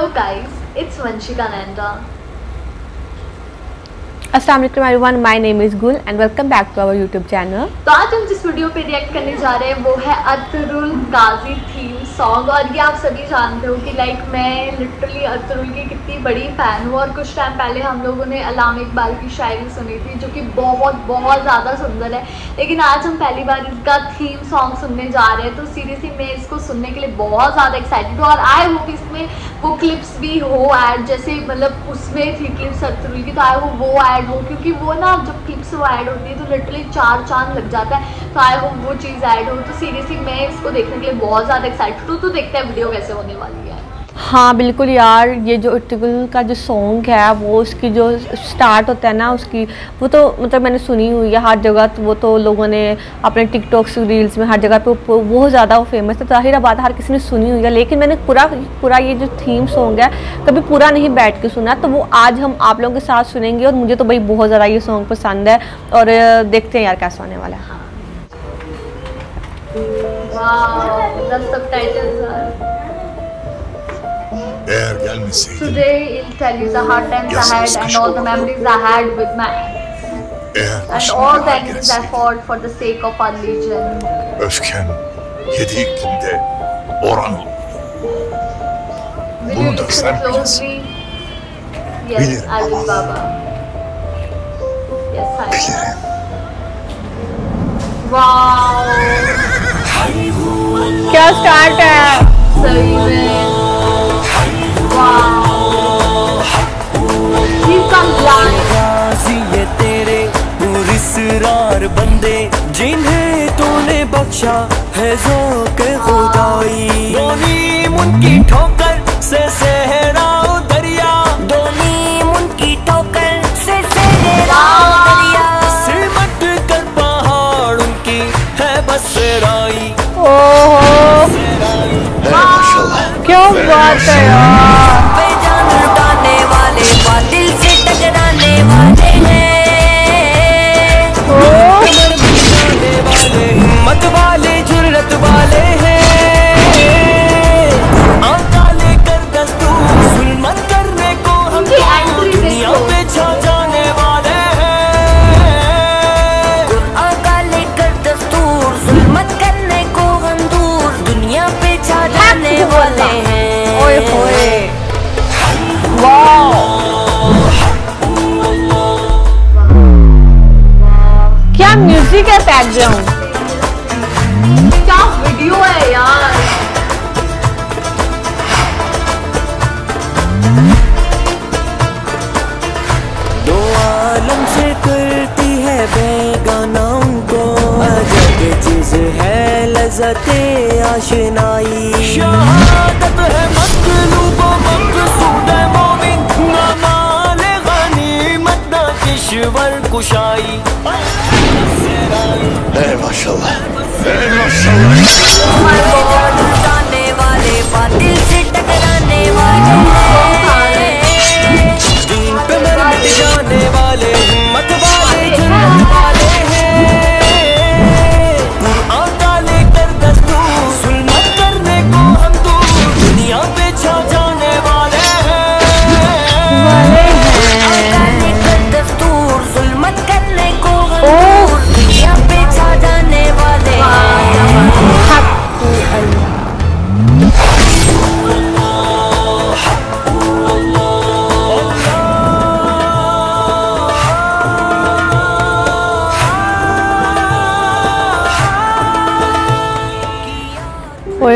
Hello guys, it's Vanshika Nanda. Assalamu alaikum everyone, my name is Gul and welcome back to our YouTube channel. तो आज हम जिस video पे react करने जा रहे हैं वो है अतरुल थीम सॉन्ग और ये आप सभी जानते हो कि लाइक मैं लिटरली अतरुल की कितनी बड़ी फ़ैन हूँ। और कुछ टाइम पहले हम लोगों ने अलाम इकबाल की शायरी सुनी थी जो कि बहुत बहुत ज़्यादा सुंदर है। लेकिन आज हम पहली बार इसका थीम सॉन्ग सुनने जा रहे हैं। तो सीरियसली मैं इसको सुनने के लिए बहुत ज़्यादा एक्साइटेड हूँ और आई होप इसमें वो क्लिप्स भी हो ऐड जैसे मतलब उसमें थी क्लिप्स अतरुल की तो आई होप वो ऐड हो, क्योंकि वो ना जब क्लिप्स वो ऐड होती है तो लिटरली चार चाँद लग जाता है तो आई होप वो चीज़ ऐड हो तो सीरियसली मैं इसको देखने के लिए बहुत ज़्यादा एक्साइटेड हूँ तो देखते हैं वीडियो कैसे होने वाली है? हाँ बिल्कुल यार ये जो इर्तिगुल का जो सॉन्ग है वो उसकी जो स्टार्ट होता है ना उसकी वो तो मतलब मैंने सुनी हुई है हर जगह तो वो तो लोगों ने अपने टिकटॉक्स रील्स में हर जगह पे बहुत ज़्यादा वो फ़ेमस है। ज़ाहिर बात हर किसी ने सुनी हुई है लेकिन मैंने पूरा पूरा ये जो थीम सॉन्ग है कभी पूरा नहीं बैठ के सुना। तो वो आज हम आप लोगों के साथ सुनेंगे और मुझे तो भाई बहुत ज़्यादा ये सॉन्ग पसंद है और देखते हैं यार कैसा होने वाला है। Wow, Today he'll tell you the hard times I had and all the memories I had with my ex. eğer And başıma all the bela enemies I gelseydi fought for the sake of our legion. öfken yedi iklimde boran olur. Will Bunu you da listen sen bilirsin. closely? Yes, Bilirim I will, ama- Baba. Yes, I will. Bilirim. Wow, क्या start है सही में. बंदे जिन्हें तूने बख्शा है ज़ौक़ खुदाई। दोनी मुनकी ठोकर से सहराओ दरिया। दोनी मुनकी ठोकर से सहराओ दरिया। सिमट कर पहाड़ उनकी है बसराई ओहो. क्या बात है यार? पे जान लुटाने वाले बातिल से टकराने वाले। म्यूज़िक है क्या वीडियो है यार? दो आलम से करती है बेगाना उनको अजब चीज़ है लजते आशनाई शहादत है kuşayı Ey maşallah. Ey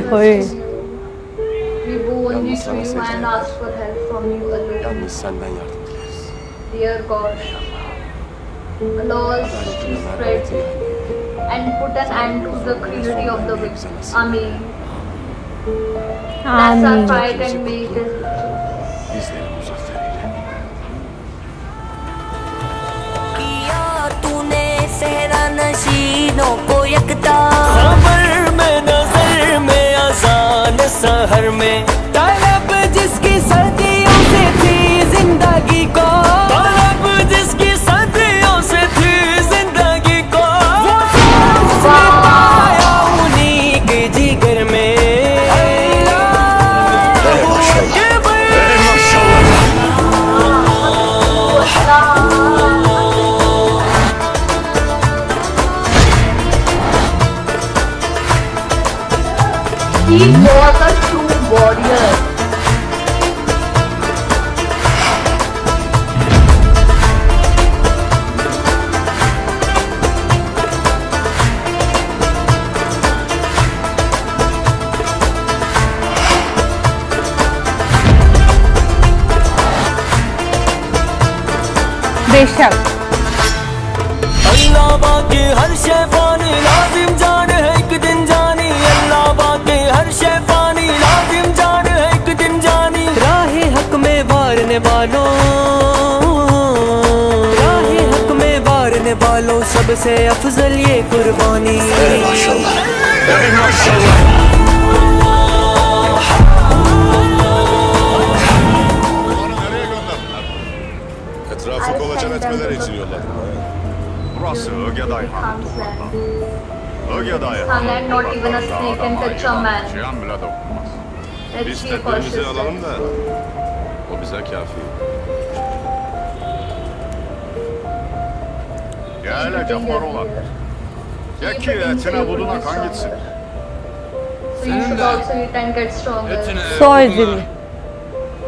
ओए होए We go only to you and ask for help from you alone. Yalnız senden yardım dileriz. Dear God, laws to spread and put an end to the cruelty of the wicked. Amen. Bless our आमीन fight and make us Bizleri muzaffer eyle. किया तूने सहरा नशीनों को यकता अल्लाह बाकी हर शे पानी लाजिम जान है एक दिन जानी। अल्लाह बाकी हर शे पानी लाजिम जान है एक दिन जानी। राहे हक में बारने वालों राहे हक में बारने वालों सबसे अफजल ये कुर्बानी। माशाल्लाह। ey hangi adaya? Senden not even a snake and catch a man. Cihan bile dokunmaz. Biz tedbirimizi alalım da o bize kafi. Gel Cappar olan. Ya ki etine buduna kan gitsin. Senin de etine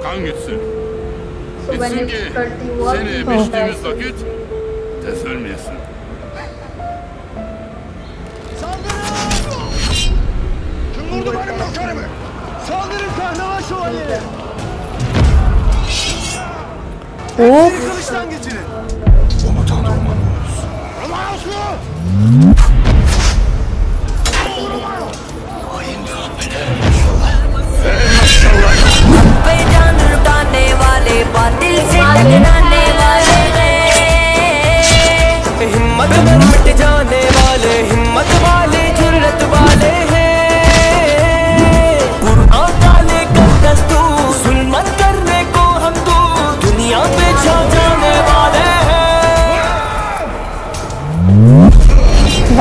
kan gitsin. Gitsin ki seni biçtiğimiz vakit tez ölmeyesin. Benim nökerimi? Saldırın kahraman şövalyeleri Of Kılıçtan geçirin Komutan Romanos. Romanos mu?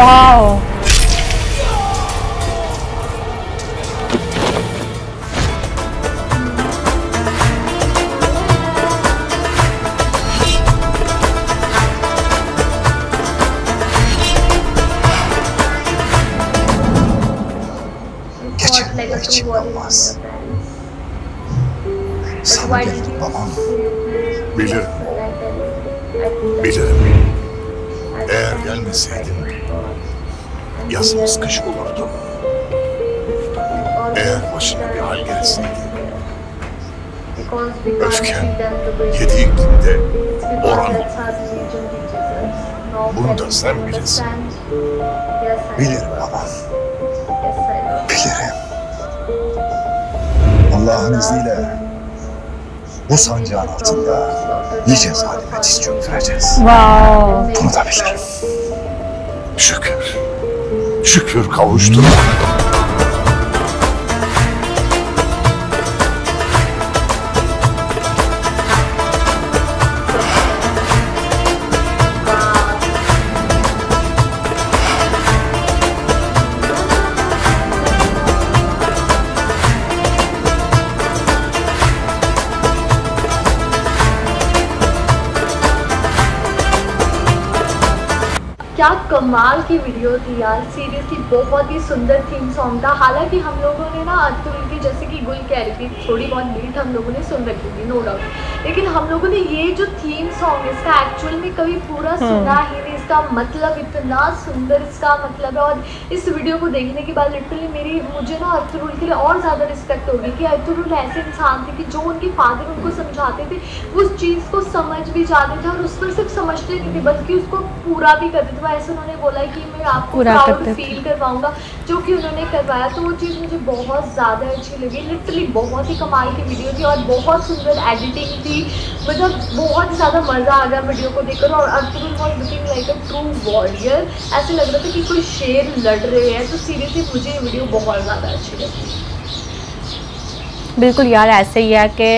Wow. Geçenler için şey olmaz. Sana gelip babam. Bilirim. Bilirim. Eğer gelmeseydim yazımız kış olurdu. Eğer başına bir hal gelseydi Öfken yedi iklimde oran. Bunu da sen bilirsin. Bilirim babam, bilirim. Allah'ın izniyle bu sancağın altında nice zalime diz çöktüreceğiz. Wow Bunu da bilirim. Şükür, şükür kavuştum. क्या कमाल की video थी यार। Seriously बहुत ही सुंदर theme song था। हालाँकि हम लोगों ने ना अतुल की जैसे कि गुल कह रही थी थोड़ी बहुत बीट हम लोगों ने सुन रखी थी नो डाउट लेकिन हम लोगों ने ये जो थीम सॉन्ग इसका एक्चुअल में कभी पूरा सुना ही नहीं इसका मतलब इतना सुंदर इसका मतलब है। और इस वीडियो को देखने के बाद लिटरली मेरी मुझे ना अतुल के लिए और ज़्यादा रिस्पेक्ट होगी कि अतुल ऐसे इंसान थे कि जो उनके फादर उनको समझाते थे वो उस चीज़ को समझ भी जाते थे और उस पर सिर्फ़ समझते नहीं थे बल्कि उसको पूरा भी करते थे। वो ऐसे उन्होंने बोला कि मैं आपको प्राउड फील करवाऊँगा जो कि उन्होंने करवाया। तो वो चीज़ मुझे बहुत ज़्यादा अच्छी लगी। लिटरली बहुत ही कमाल की वीडियो थी और बहुत सुंदर एडिटिंग थी। मतलब बहुत ज़्यादा मज़ा आ गया वीडियो को देखकर और Atul was looking like a true warrior ऐसे लग रहा था कि कोई शेर लड़ रहे हैं तो सीरियसली मुझे ये वीडियो बहुत ज़्यादा अच्छी लगी। बिल्कुल यार ऐसे ही है कि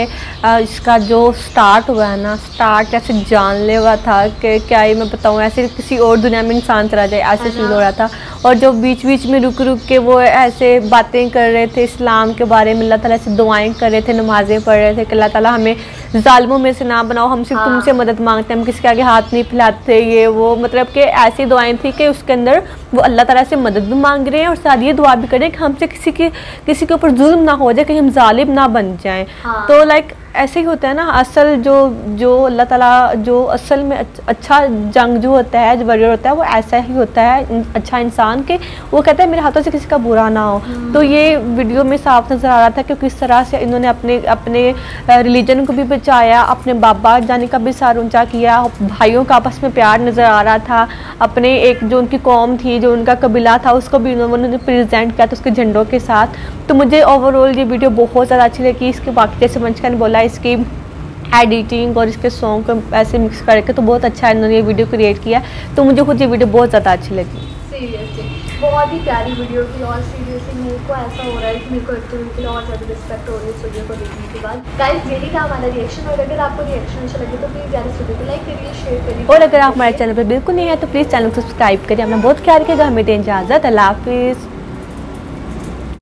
इसका जो स्टार्ट हुआ है ना स्टार्ट ऐसे जानलेवा था कि क्या ही मैं बताऊँ ऐसे किसी और दुनिया में इंसान चला जाए ऐसे फील हो रहा था। और जो बीच बीच में रुक रुक के वो ऐसे बातें कर रहे थे इस्लाम के बारे में अल्लाह ताला से दुआएँ कर रहे थे नमाजें पढ़ रहे थे कि अल्लाह ताला हमें जालिमों में से ना बनाओ हम सिर्फ़ हाँ। तुमसे मदद मांगते हैं हम किसी के आगे हाथ नहीं फैलाते ये वो मतलब कि ऐसी दुआएँ थी कि उसके अंदर वो अल्लाह ताला से मदद भी मांग रहे हैं और साथ ये दुआ भी कर रहे हैं कि हमसे किसी के किसी के ऊपर जुल्म ना हो जाए कहीं हम जालिम ना बन जाएँ हाँ। तो लाइक ऐसे ही होता है ना असल जो जो अल्लाह ताला जो असल में अच्छा जंग जो होता है जो वॉरियर होता है वो ऐसा ही होता है अच्छा इंसान के। वो कहता है मेरे हाथों से किसी का बुरा ना हो। तो ये वीडियो में साफ़ नज़र आ रहा था कि किस तरह से इन्होंने अपने अपने रिलीजन को भी बचाया अपने बाबा जाने का भी सार ऊँचा किया भाइयों का आपस में प्यार नज़र आ रहा था अपने एक जो उनकी कौम थी जो उनका कबीला था उसको भी उन्होंने प्रेजेंट किया था उसके झंडों के साथ। तो मुझे ओवरऑल ये वीडियो बहुत ज़्यादा अच्छी लगी इसके बाकी जैसे मंचका ने बोला इसकी एडिटिंग और इसके सॉन्ग को ऐसे मिक्स करके तो बहुत अच्छा इन्होंने ये वीडियो क्रिएट किया तो मुझे खुद ये वीडियो बहुत ज़्यादा अच्छी लगी। बहुत ही प्यारी वीडियो थी और सीरियसली मेरे को ऐसा हो रहा है कि मेरे को एक्चुअली के लिए और ज़्यादा रिस्पेक्ट हो रही है इस वीडियो को देखने के बाद। गाइस यही था हमारा रिएक्शन और अगर आपको रिएक्शन अच्छा लगे तो प्लीज़ इस वीडियो को लाइक करिए शेयर करिए। और अगर आप हमारे चैनल पर बिल्कुल नहीं है तो प्लीज़ चैनल को सब्सक्राइब करिए। अपना बहुत ख्याल रखिएगा हमें दें इजाज़त। अल्लाह हाफिज़।